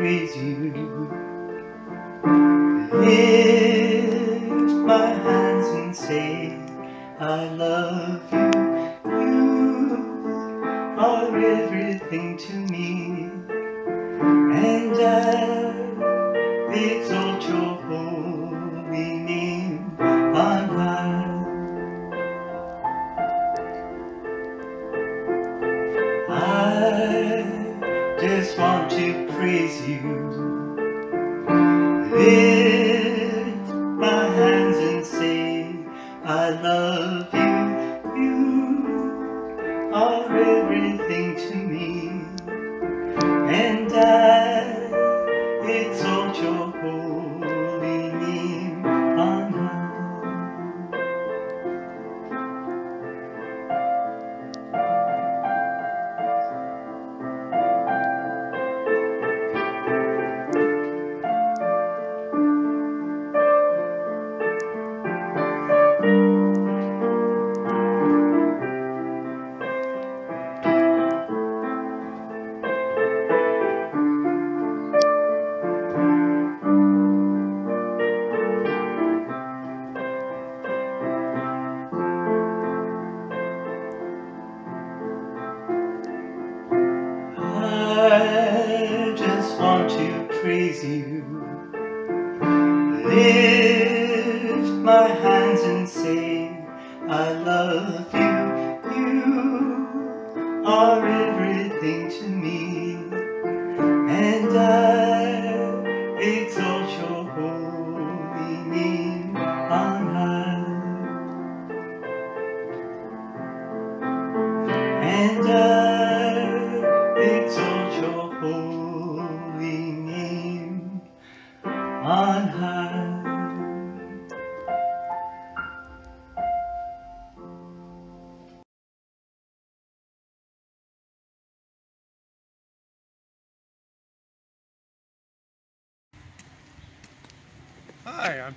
praise you. Lift my hands and say, I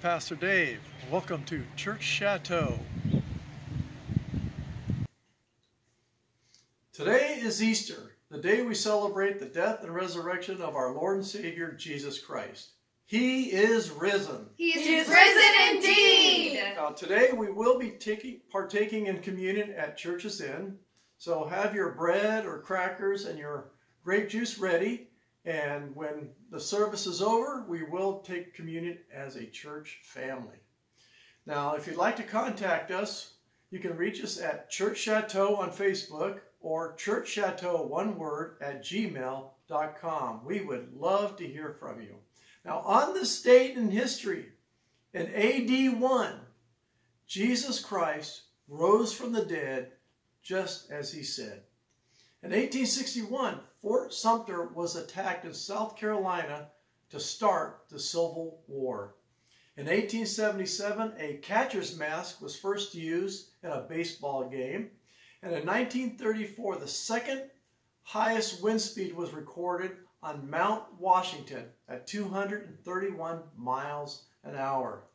Pastor Dave. Welcome to Church Chateau. Today is Easter, the day we celebrate the death and resurrection of our Lord and Savior Jesus Christ. He is risen. He is risen indeed. Now, today we will be taking, partaking in communion at Church's Inn. So have your bread or crackers and your grape juice ready. And when the service is over, we will take communion as a church family. Now, if you'd like to contact us, you can reach us at Church Chateau on Facebook or Church Chateau, one word, at gmail.com. We would love to hear from you. Now, on this date in history, in AD 1, Jesus Christ rose from the dead just as he said. In 1861, Fort Sumter was attacked in South Carolina to start the Civil War. In 1877, a catcher's mask was first used in a baseball game. And in 1934, the second highest wind speed was recorded on Mount Washington at 231 miles an hour.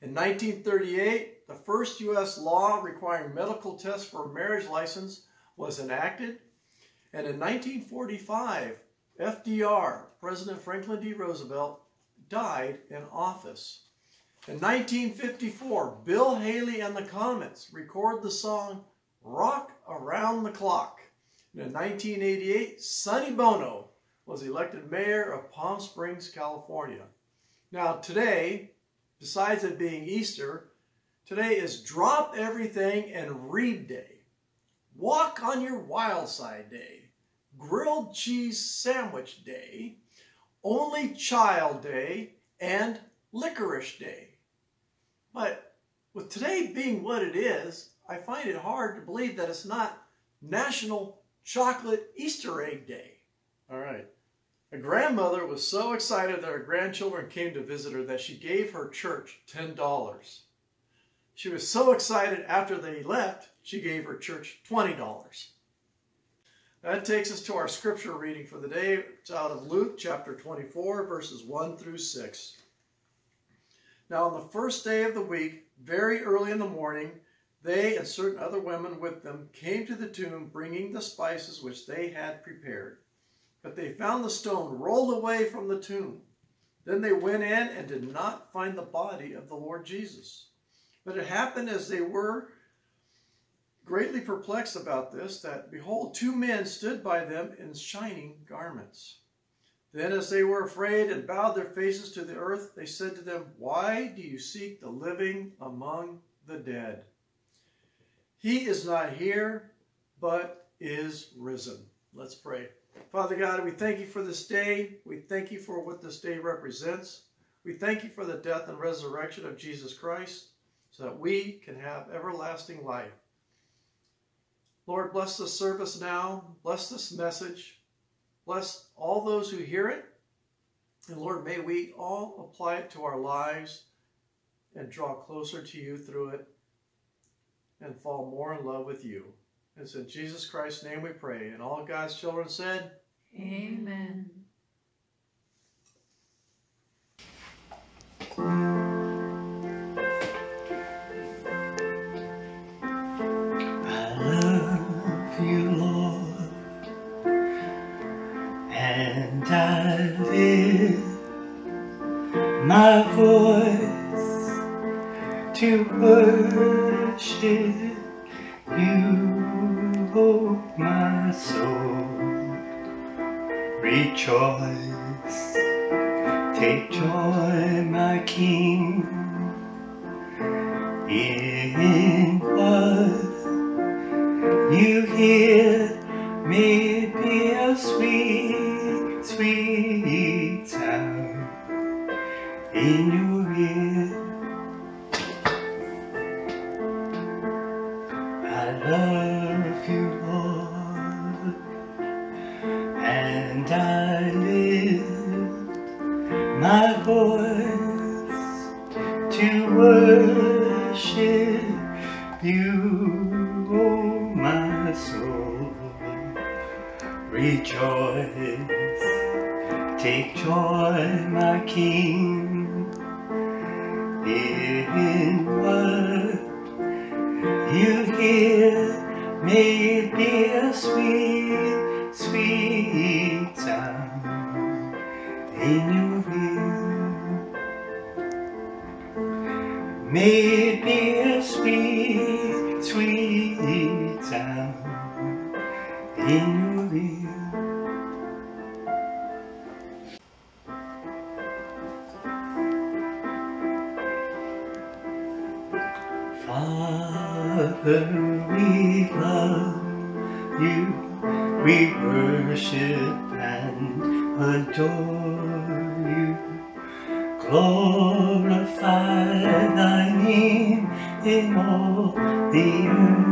In 1938, the first U.S. law requiring medical tests for a marriage license was enacted. And in 1945, FDR, President Franklin D. Roosevelt, died in office. In 1954, Bill Haley and the Comets record the song Rock Around the Clock. And in 1988, Sonny Bono was elected mayor of Palm Springs, California. Now today, besides it being Easter, today is Drop Everything and Read Day, Walk on Your Wild Side Day, Grilled Cheese Sandwich Day, Only Child Day, and Licorice Day. But with today being what it is, I find it hard to believe that it's not National Chocolate Easter Egg Day. All right. A grandmother was so excited that her grandchildren came to visit her that she gave her church $10. She was so excited after they left, she gave her church $20. That takes us to our scripture reading for the day. It's out of Luke chapter 24, verses 1 through 6. Now, on the first day of the week, very early in the morning, they and certain other women with them came to the tomb bringing the spices which they had prepared. but they found the stone rolled away from the tomb. Then they went in and did not find the body of the Lord Jesus. But it happened as they were greatly perplexed about this, that behold, two men stood by them in shining garments. Then, as they were afraid and bowed their faces to the earth, they said to them, Why do you seek the living among the dead? He is not here, but is risen. Let's pray. Father God, we thank you for this day. We thank you for what this day represents. We thank you for the death and resurrection of Jesus Christ so that we can have everlasting life. Lord, bless this service now. Bless this message. Bless all those who hear it. And Lord, may we all apply it to our lives and draw closer to you through it and fall more in love with you. It's in Jesus Christ's name we pray. And all God's children said, Amen. Rejoice, take joy, my King, in what you hear may be a sweet, Father, we love you, we worship and adore you. Glorify thy name in all the earth.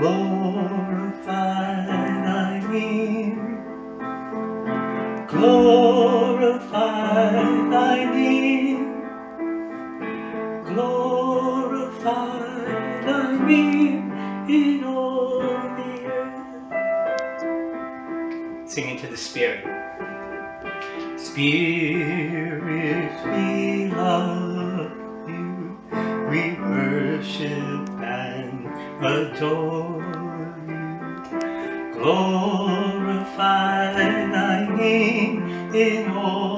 Glorify thy name. Glorify thy name. Glorify thy name in all the earth. Singing to the Spirit. Spirit, we love you. We worship and adore name in all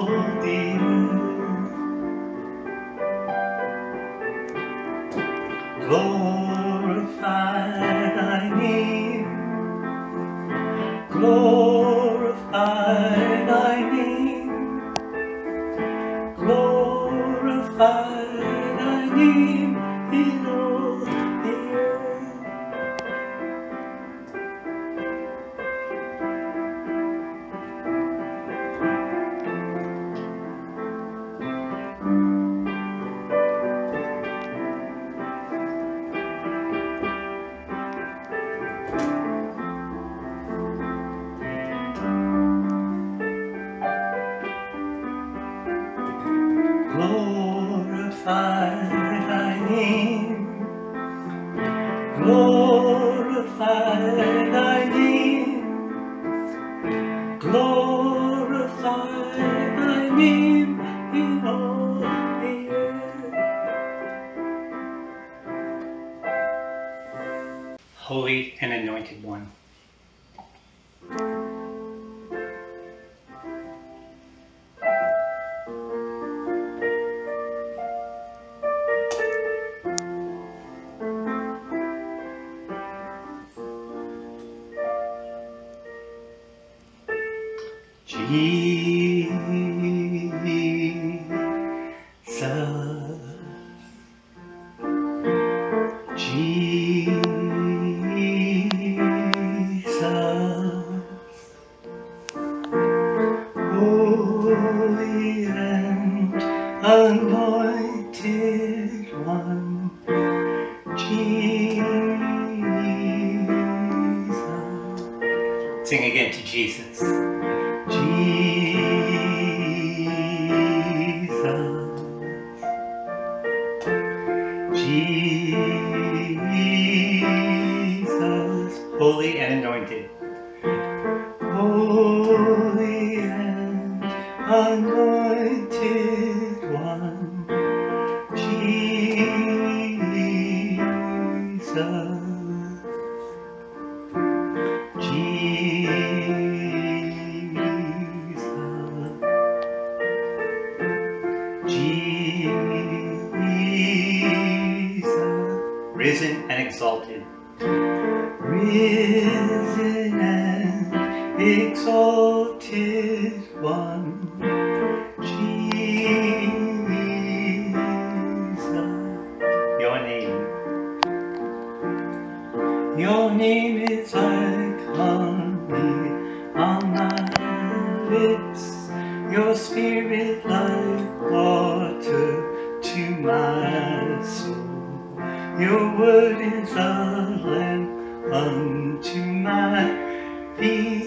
Your name is like honey on my lips. Your spirit like water to my soul. Your word is a lamp unto my feet.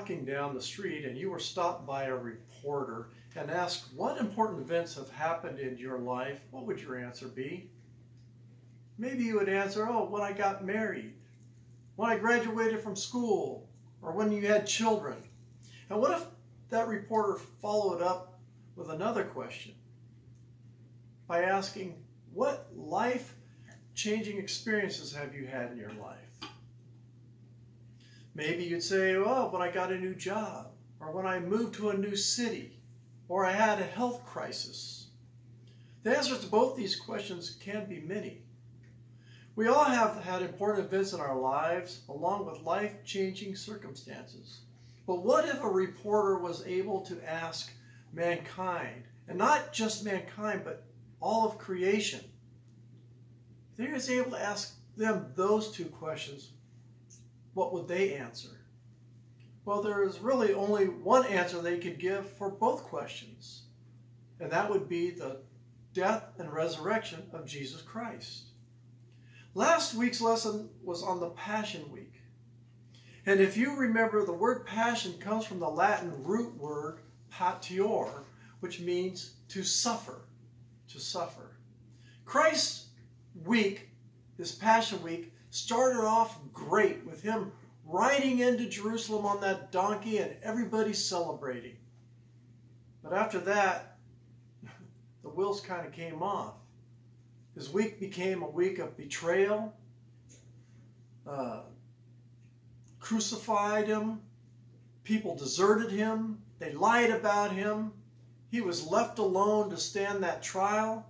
Walking down the street and you were stopped by a reporter and asked what important events have happened in your life, what would your answer be? Maybe you would answer, oh, when I got married, when I graduated from school, or when you had children. And what if that reporter followed up with another question by asking, what life changing experiences have you had in your life? Maybe you'd say, oh, when I got a new job, or when I moved to a new city, or I had a health crisis. The answers to both these questions can be many. We all have had important events in our lives, along with life changing circumstances. But what if a reporter was able to ask mankind, and not just mankind, but all of creation? If he was able to ask them those two questions, what would they answer? Well, there is really only one answer they could give for both questions, and that would be the death and resurrection of Jesus Christ. Last week's lesson was on the Passion Week. And if you remember, the word passion comes from the Latin root word patior, which means to suffer, to suffer. Christ's week, this Passion Week, started off great with him riding into Jerusalem on that donkey and everybody celebrating. But after that, the wheels kind of came off. His week became a week of betrayal, uh, crucified him, people deserted him, they lied about him, he was left alone to stand that trial.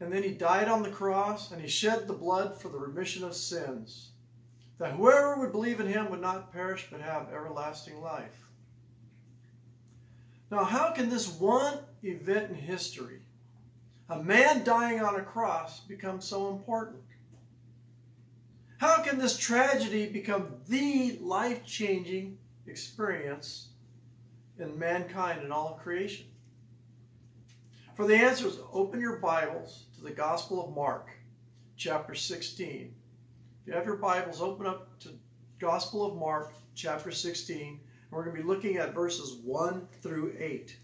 And then he died on the cross and he shed the blood for the remission of sins, that whoever would believe in him would not perish but have everlasting life. Now, how can this one event in history, a man dying on a cross, become so important? How can this tragedy become the life changing experience in mankind and all of creation? For the answers, open your Bibles to the Gospel of Mark, chapter 16. If you have your Bibles, open up to Gospel of Mark, chapter 16. We're going to be looking at verses 1 through 8.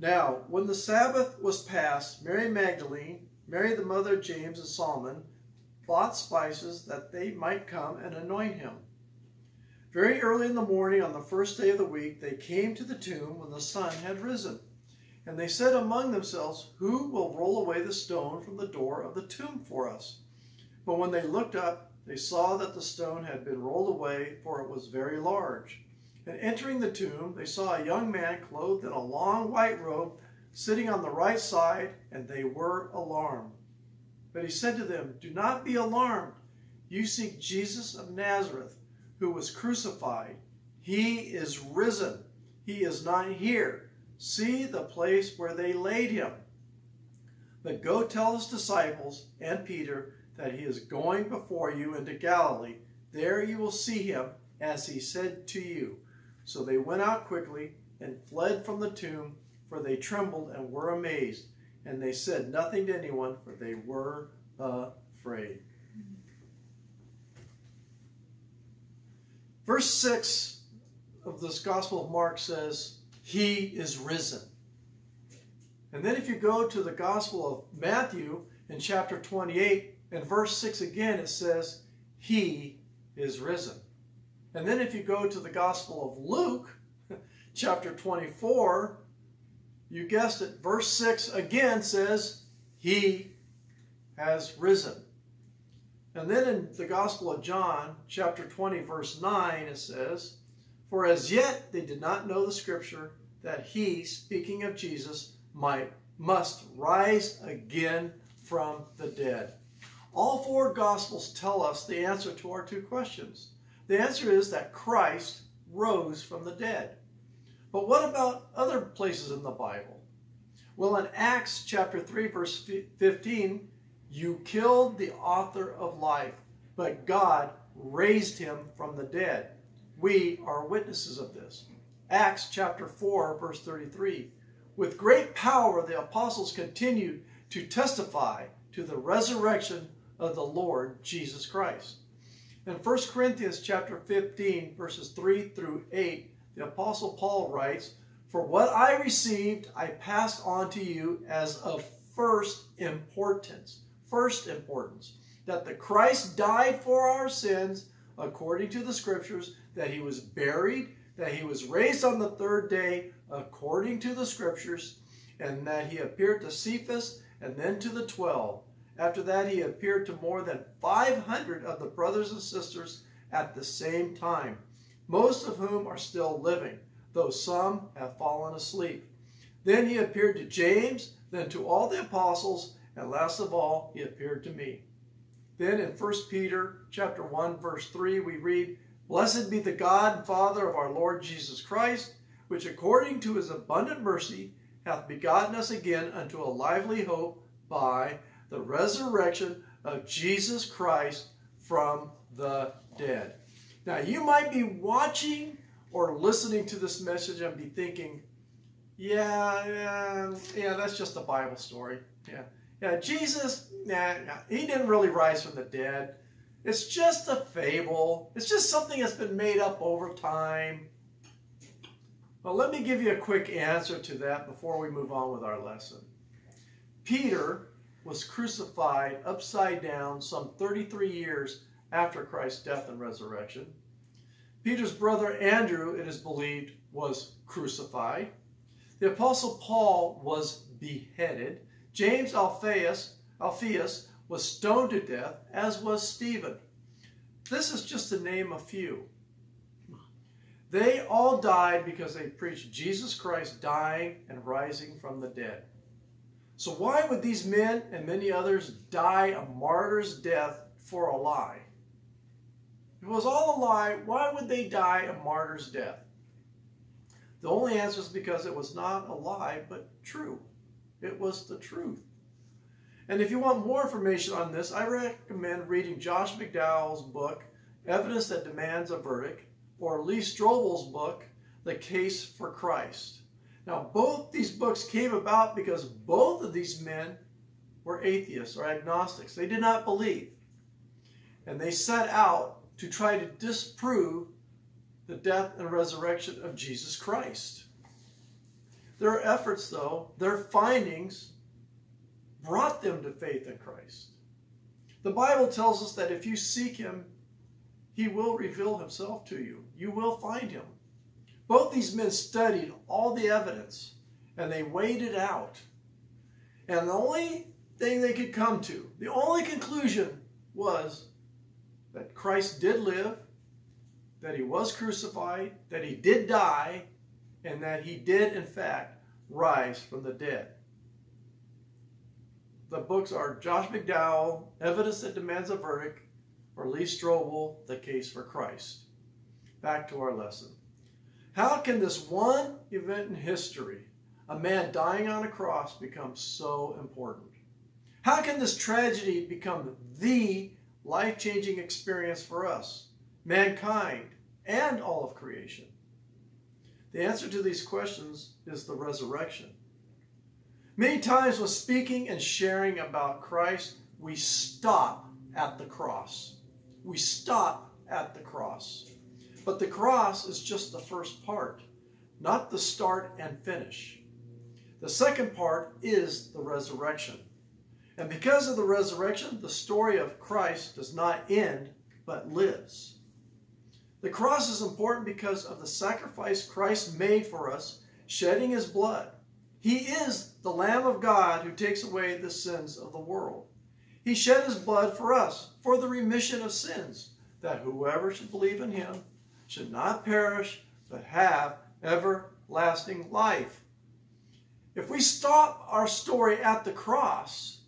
Now, when the Sabbath was past, Mary Magdalene, Mary the mother of James and Salome, bought spices that they might come and anoint him. Very early in the morning on the first day of the week, they came to the tomb when the sun had risen. And they said among themselves, Who will roll away the stone from the door of the tomb for us? But when they looked up, they saw that the stone had been rolled away, for it was very large. And entering the tomb, they saw a young man clothed in a long white robe, sitting on the right side, and they were alarmed. But he said to them, Do not be alarmed. You seek Jesus of Nazareth who was crucified. He is risen. He is not here. See the place where they laid him. But go tell his disciples and Peter that he is going before you into Galilee. There you will see him as he said to you. So they went out quickly and fled from the tomb, for they trembled and were amazed. And they said nothing to anyone, for they were afraid. Verse 6 of this Gospel of Mark says, He is risen. And then if you go to the Gospel of Matthew in chapter 28, and verse 6 again, it says, He is risen. And then if you go to the Gospel of Luke, chapter 24, you guessed it, verse 6 again says, He has risen. And then in the Gospel of John, chapter 20, verse 9, it says, For as yet they did not know the scripture that he, speaking of Jesus, might must rise again from the dead. All four Gospels tell us the answer to our two questions. The answer is that Christ rose from the dead. But what about other places in the Bible? Well, in Acts chapter 3, verse 15, you killed the author of life, but God raised him from the dead. We are witnesses of this. Acts chapter 4, verse 33. With great power, the apostles continued to testify to the resurrection of the Lord Jesus Christ. In 1 Corinthians chapter 15, verses 3 through 8, the apostle Paul writes, For what I received, I passed on to you as of first importance first importance that the Christ died for our sins according to the scriptures, that he was buried, that he was raised on the third day according to the scriptures, and that he appeared to Cephas and then to the twelve. After that, he appeared to more than 500 of the brothers and sisters at the same time, most of whom are still living, though some have fallen asleep. Then he appeared to James, then to all the apostles, and last of all, he appeared to me. Then in 1 Peter chapter 1, verse 3, we read, Blessed be the God and Father of our Lord Jesus Christ, which according to his abundant mercy hath begotten us again unto a lively hope by the resurrection of Jesus Christ from the dead. Now, you might be watching or listening to this message and be thinking, yeah, yeah, yeah, that's just a Bible story. Yeah. Yeah, Jesus, nah, nah, he didn't really rise from the dead. It's just a fable. It's just something that's been made up over time. But let me give you a quick answer to that before we move on with our lesson. Peter was crucified upside down some 33 years after Christ's death and resurrection. Peter's brother Andrew, it is believed, was crucified. The Apostle Paul was beheaded. James Alphaeus, Alphaeus was stoned to death, as was Stephen. This is just to name a few. They all died because they preached Jesus Christ dying and rising from the dead. So why would these men and many others die a martyr's death for a lie? If it was all a lie, why would they die a martyr's death? The only answer is because it was not a lie, but true. It was the truth. And if you want more information on this, I recommend reading Josh McDowell's book, Evidence That Demands a Verdict, or Lee Strobel's book, The Case for Christ. Now, both these books came about because both of these men were atheists or agnostics. They did not believe. And they set out to try to disprove the death and resurrection of Jesus Christ. Their efforts, though, their findings, brought them to faith in Christ. The Bible tells us that if you seek Him, He will reveal Himself to you. You will find Him. Both these men studied all the evidence and they weighed it out. And the only thing they could come to, the only conclusion was that Christ did live, that he was crucified, that he did die, and that he did, in fact, rise from the dead. The books are Josh McDowell, Evidence That Demands a Verdict, or Lee Strobel, The Case for Christ. Back to our lesson. How can this one event in history, a man dying on a cross, become so important? How can this tragedy become the life-changing experience for us, mankind, and all of creation? The answer to these questions is the resurrection. Many times when speaking and sharing about Christ, we stop at the cross. We stop at the cross. But the cross is just the first part, not the start and finish. The second part is the resurrection. And because of the resurrection, the story of Christ does not end, but lives. The cross is important because of the sacrifice Christ made for us, shedding his blood. He is the Lamb of God who takes away the sins of the world. He shed his blood for us, for the remission of sins, that whoever should believe in him should not perish, but have everlasting life. If we stop our story at the cross,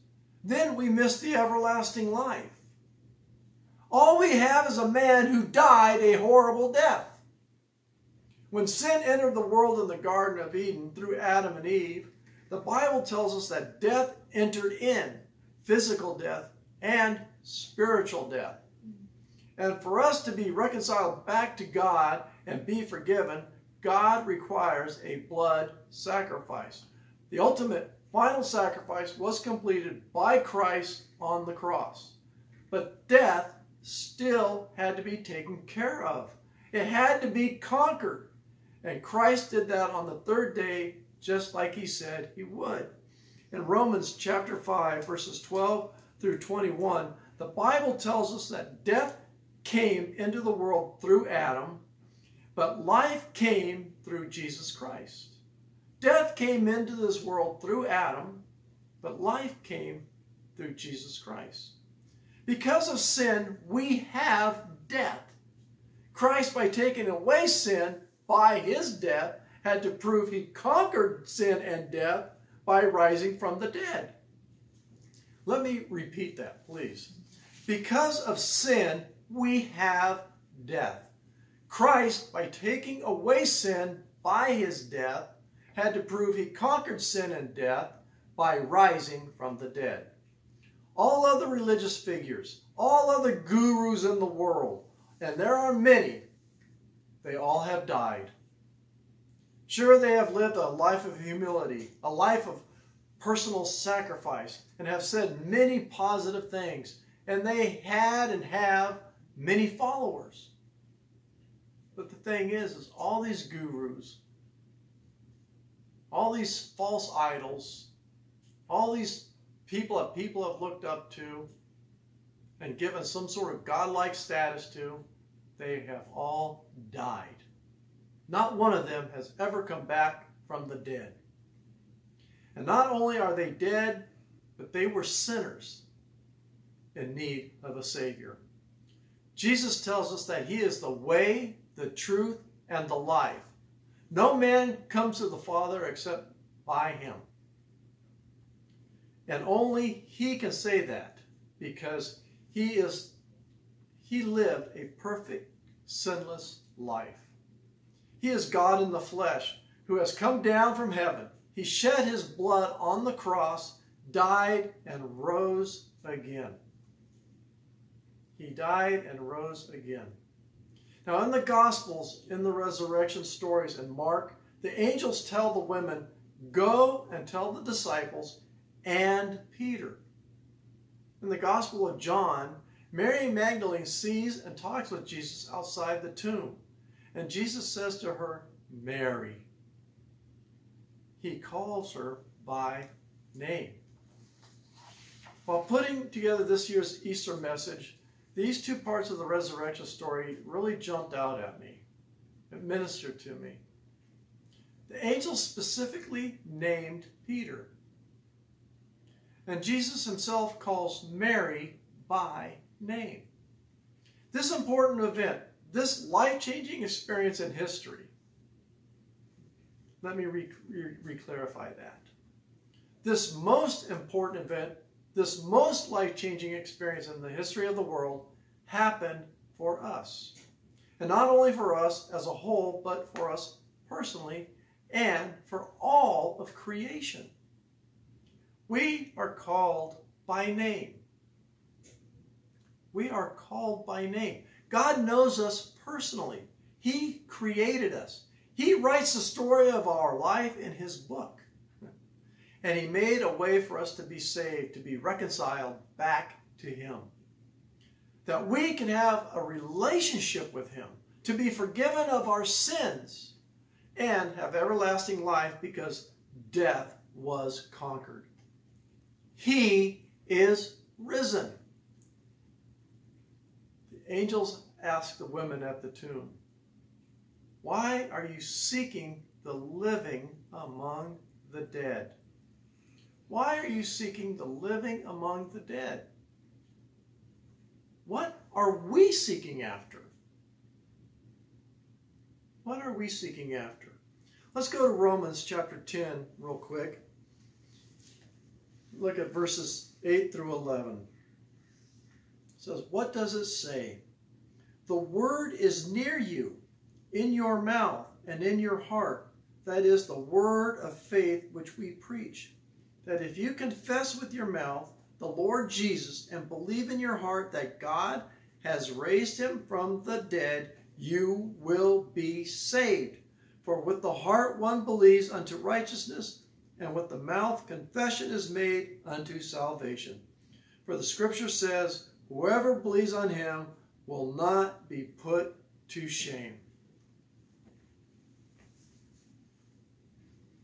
then we miss the everlasting life. All we have is a man who died a horrible death. When sin entered the world in the Garden of Eden through Adam and Eve, the Bible tells us that death entered in, physical death and spiritual death. And for us to be reconciled back to God and be forgiven, God requires a blood sacrifice. The ultimate final sacrifice was completed by Christ on the cross. But death still had to be taken care of. It had to be conquered. And Christ did that on the third day, just like he said he would. In Romans chapter 5, verses 12 through 21, the Bible tells us that death came into the world through Adam, but life came through Jesus Christ. Death came into this world through Adam, but life came through Jesus Christ. Because of sin, we have death. Christ, by taking away sin by his death, had to prove he conquered sin and death by rising from the dead. Let me repeat that, please. Because of sin, we have death. Christ, by taking away sin by his death, had to prove he conquered sin and death by rising from the dead. All other religious figures, all other gurus in the world, and there are many, they all have died. Sure, they have lived a life of humility, a life of personal sacrifice, and have said many positive things. And they had and have many followers. But the thing is, is all these gurus, all these false idols, all these people that people have looked up to and given some sort of godlike status to, they have all died. Not one of them has ever come back from the dead. And not only are they dead, but they were sinners in need of a Savior. Jesus tells us that He is the way, the truth, and the life. No man comes to the Father except by Him. And only He can say that because He is He lived a perfect, sinless life. He is God in the flesh who has come down from heaven. He shed his blood on the cross, died, and rose again. He died and rose again. Now, in the Gospels, in the resurrection stories in Mark, the angels tell the women, Go and tell the disciples and Peter. In the Gospel of John, Mary Magdalene sees and talks with Jesus outside the tomb. And Jesus says to her, Mary. He calls her by name. While putting together this year's Easter message, these two parts of the resurrection story really jumped out at me. It ministered to me. The angel specifically named Peter. And Jesus himself calls Mary by name. This important event, this life-changing experience in history, let me re-clarify re re that. This most important event, this most life-changing experience in the history of the world happened for us. And not only for us as a whole, but for us personally and for all of creation. We are called by name. We are called by name. God knows us personally. He created us. He writes the story of our life in his book. And he made a way for us to be saved, to be reconciled back to him. That we can have a relationship with him, to be forgiven of our sins, and have everlasting life because death was conquered. He is risen. Angels asked the women at the tomb, Why are you seeking the living among the dead? Why are you seeking the living among the dead? What are we seeking after? What are we seeking after? Let's go to Romans chapter 10 real quick. Look at verses 8 through 11. Says, What does it say? The word is near you, in your mouth and in your heart. That is the word of faith which we preach. That if you confess with your mouth the Lord Jesus and believe in your heart that God has raised him from the dead, you will be saved. For with the heart one believes unto righteousness, and with the mouth confession is made unto salvation. For the scripture says, Whoever believes on him will not be put to shame.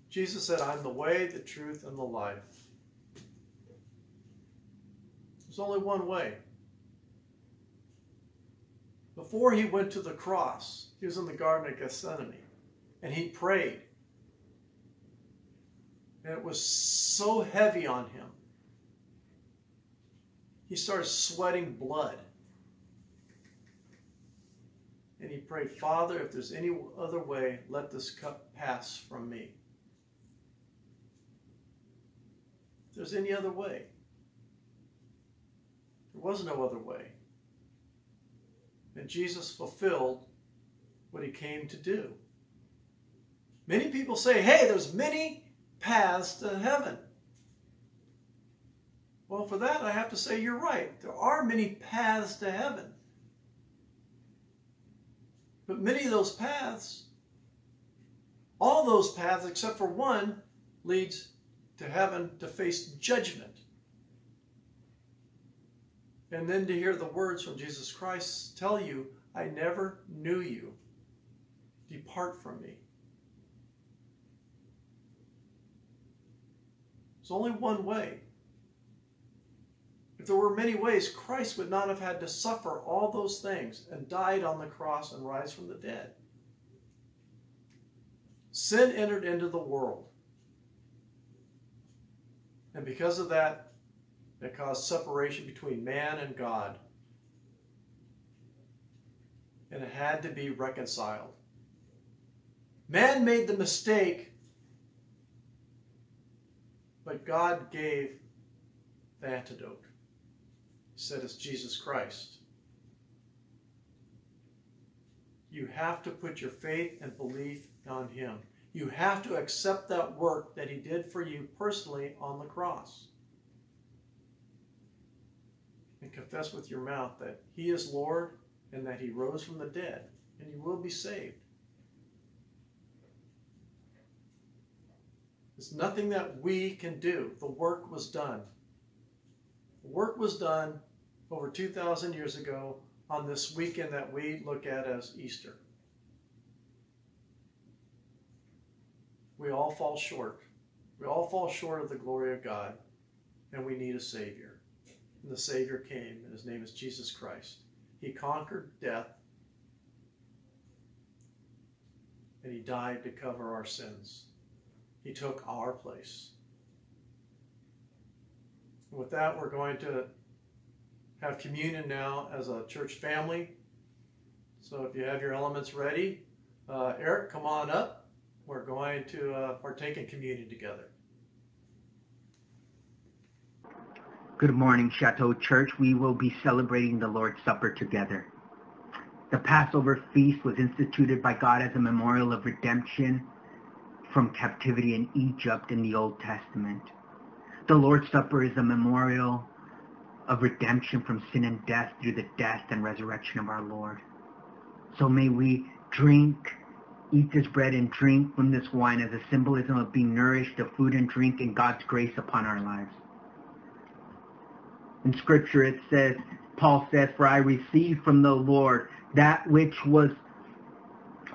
Jesus said, I'm the way, the truth, and the life. There's only one way. Before he went to the cross, he was in the Garden of Gethsemane, and he prayed. And it was so heavy on him. He started sweating blood. And he prayed, Father, if there's any other way, let this cup pass from me. If there's any other way. There was no other way. And Jesus fulfilled what he came to do. Many people say, hey, there's many paths to heaven. Well, for that, I have to say you're right. There are many paths to heaven. But many of those paths, all those paths except for one, leads to heaven to face judgment. And then to hear the words from Jesus Christ tell you, I never knew you. Depart from me. There's only one way. If there were many ways, Christ would not have had to suffer all those things and died on the cross and rise from the dead. Sin entered into the world. And because of that, it caused separation between man and God. And it had to be reconciled. Man made the mistake, but God gave the antidote. He said it's Jesus Christ. You have to put your faith and belief on Him. You have to accept that work that He did for you personally on the cross. And confess with your mouth that He is Lord and that He rose from the dead, and you will be saved. There's nothing that we can do. The work was done. The work was done over 2,000 years ago on this weekend that we look at as Easter. We all fall short. We all fall short of the glory of God, and we need a Savior. And the Savior came, and his name is Jesus Christ. He conquered death, and he died to cover our sins. He took our place. With that, we're going to have communion now as a church family. So if you have your elements ready, uh, Eric, come on up. We're going to uh, partake in communion together. Good morning, Chateau Church. We will be celebrating the Lord's Supper together. The Passover feast was instituted by God as a memorial of redemption from captivity in Egypt in the Old Testament. The Lord's Supper is a memorial of redemption from sin and death through the death and resurrection of our Lord. So may we drink, eat this bread and drink from this wine as a symbolism of being nourished of food and drink and God's grace upon our lives. In scripture it says, Paul says, For I received from the Lord that which was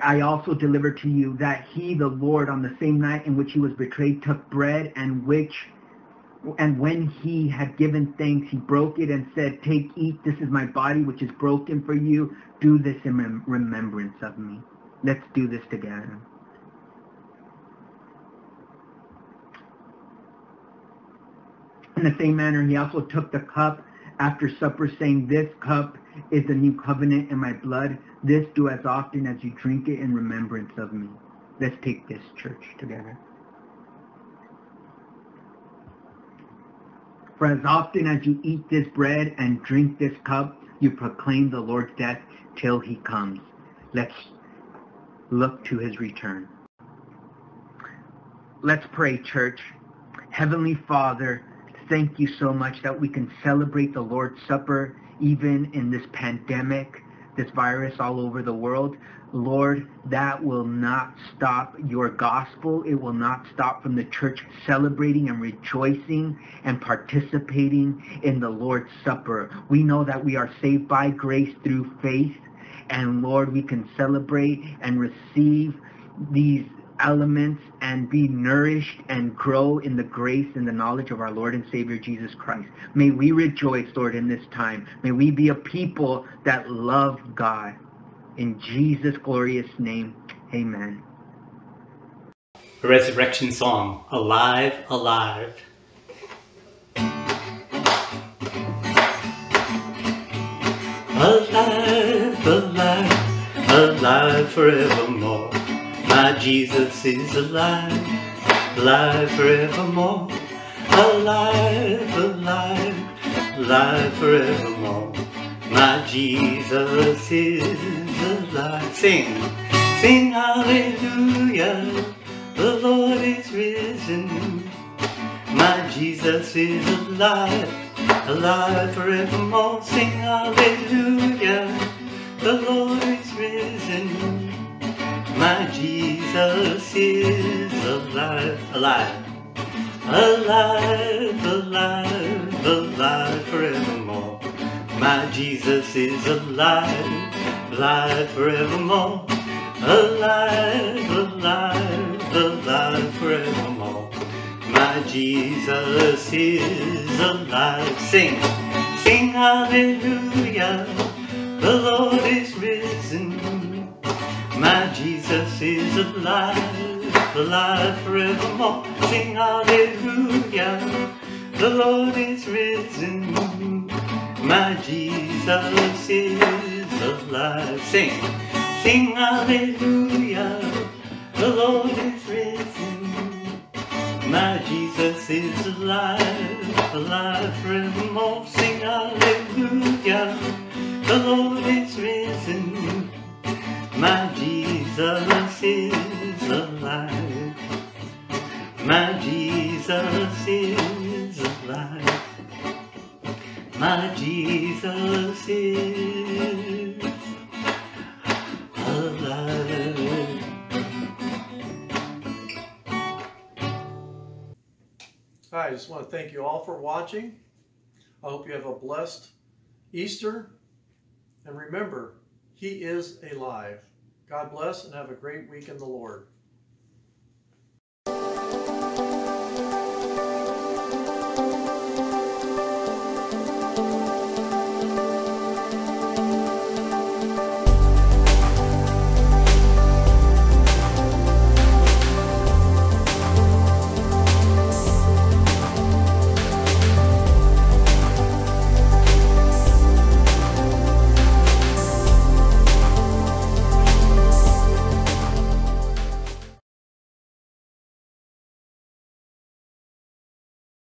I also delivered to you that he, the Lord, on the same night in which he was betrayed, took bread and which and when he had given thanks, he broke it and said, Take, eat, this is my body which is broken for you. Do this in rem- remembrance of me. Let's do this together. In the same manner, he also took the cup after supper, saying, This cup is the new covenant in my blood. This do as often as you drink it in remembrance of me. Let's take this church together. For as often as you eat this bread and drink this cup, you proclaim the Lord's death till he comes. Let's look to his return. Let's pray, church. Heavenly Father, thank you so much that we can celebrate the Lord's Supper even in this pandemic, this virus all over the world. Lord, that will not stop your gospel. It will not stop from the church celebrating and rejoicing and participating in the Lord's Supper. We know that we are saved by grace through faith. And Lord, we can celebrate and receive these elements and be nourished and grow in the grace and the knowledge of our Lord and Savior Jesus Christ. May we rejoice, Lord, in this time. May we be a people that love God. In Jesus' glorious name, amen. A resurrection song, Alive, Alive. Alive, alive, alive forevermore. My Jesus is alive, alive forevermore. Alive, alive, alive forevermore. My Jesus is alive. Sing, sing hallelujah. The Lord is risen. My Jesus is alive, alive forevermore. Sing hallelujah. The Lord is risen. My Jesus is alive, alive, alive, alive, alive forevermore. My Jesus is alive, alive forevermore. Alive, alive, alive forevermore. My Jesus is alive. Sing. Sing hallelujah, the Lord is risen. My Jesus is alive, alive forevermore. Sing hallelujah, the Lord is risen. My Jesus is alive. Sing, sing hallelujah, the Lord is risen. My Jesus is alive, alive forevermore. Sing hallelujah, the Lord is risen. Watching. I hope you have a blessed Easter. And remember, He is alive. God bless and have a great week in the Lord.